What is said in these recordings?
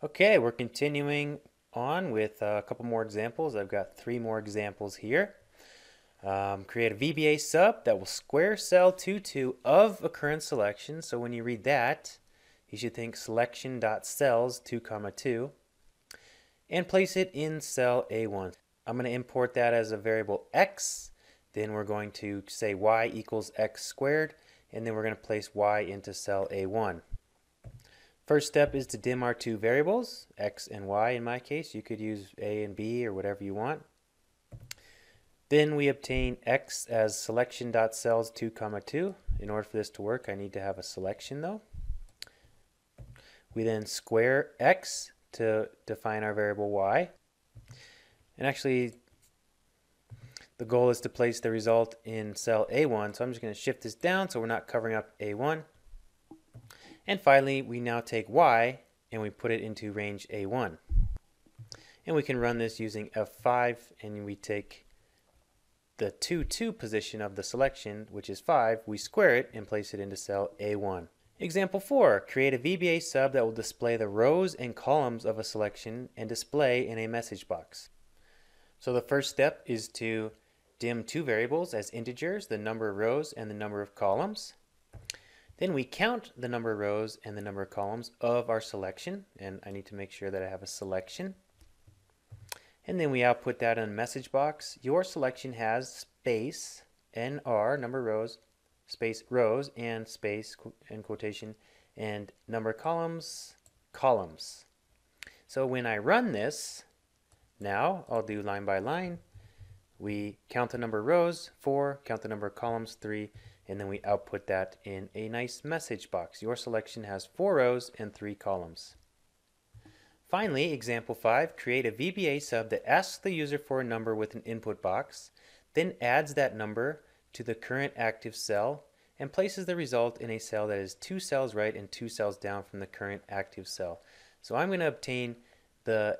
Okay, we're continuing on with a couple more examples. I've got three more examples here. Um, create a VBA sub that will square cell 2 2 of a current selection. So when you read that, you should think selection.cells 2 comma 2 and place it in cell A1. I'm going to import that as a variable x. Then we're going to say y equals x squared and then we're going to place y into cell A1. First step is to dim our two variables, x and y in my case. You could use a and b or whatever you want. Then we obtain x as selection.cells 2 comma 2. In order for this to work, I need to have a selection though. We then square x to define our variable y. And actually, the goal is to place the result in cell A1. So I'm just going to shift this down so we're not covering up A1. And finally, we now take y and we put it into range A1. And we can run this using F5 and we take the 2, 2 position of the selection, which is 5, we square it and place it into cell A1. Example 4. Create a VBA sub that will display the rows and columns of a selection and display in a message box. So the first step is to dim two variables as integers, the number of rows and the number of columns. Then we count the number of rows and the number of columns of our selection, and I need to make sure that I have a selection. And then we output that in a message box. Your selection has space, NR, number of rows, space rows, and space, in quotation, and number of columns, columns. So when I run this, now I'll do line by line. We count the number of rows, 4, count the number of columns, 3, and then we output that in a nice message box. Your selection has four rows and three columns. Finally, example 5, create a VBA sub that asks the user for a number with an input box, then adds that number to the current active cell and places the result in a cell that is two cells right and two cells down from the current active cell. So I'm going to obtain the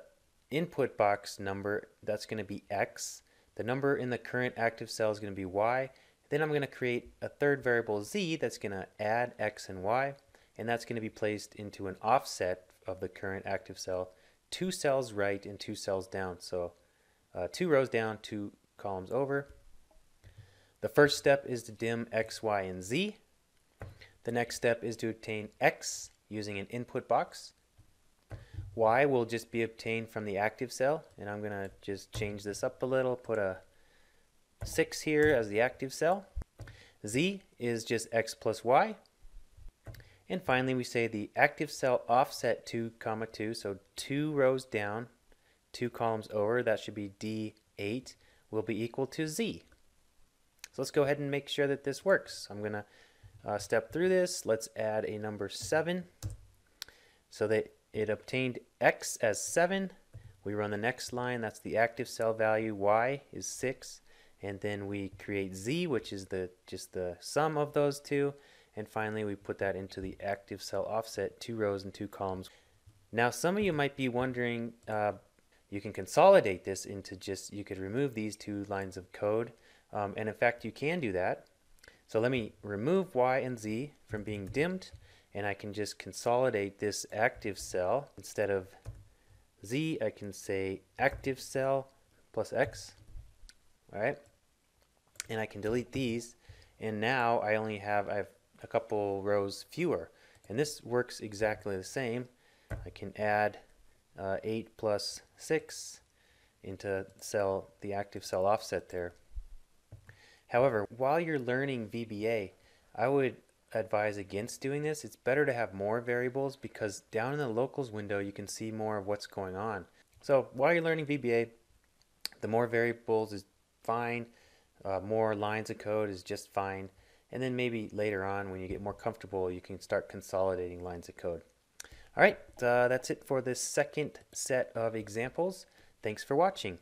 input box number, that's going to be x. The number in the current active cell is going to be y, then I'm going to create a third variable z that's going to add x and y, and that's going to be placed into an offset of the current active cell, two cells right and two cells down. So uh, two rows down, two columns over. The first step is to dim x, y, and z. The next step is to obtain x using an input box. Y will just be obtained from the active cell, and I'm going to just change this up a little, put a 6 here as the active cell. Z is just x plus y. And finally, we say the active cell offset 2 comma 2, so two rows down, two columns over, that should be D8, will be equal to Z. So let's go ahead and make sure that this works. I'm going to uh, step through this. Let's add a number 7 so that it obtained X as 7. We run the next line, that's the active cell value, Y is 6 and then we create z which is the just the sum of those two. And finally we put that into the active cell offset two rows and two columns. Now some of you might be wondering uh, you can consolidate this into just you could remove these two lines of code. Um, and in fact you can do that. So let me remove y and z from being dimmed and I can just consolidate this active cell. Instead of z I can say active cell plus x. All right and I can delete these. And now I only have I have a couple rows fewer. And this works exactly the same. I can add uh, 8 plus 6 into cell the active cell offset there. However while you're learning VBA I would advise against doing this. It's better to have more variables because down in the locals window you can see more of what's going on. So while you're learning VBA the more variables is fine uh, more lines of code is just fine. And then maybe later on when you get more comfortable, you can start consolidating lines of code. All right, uh, that's it for this second set of examples. Thanks for watching.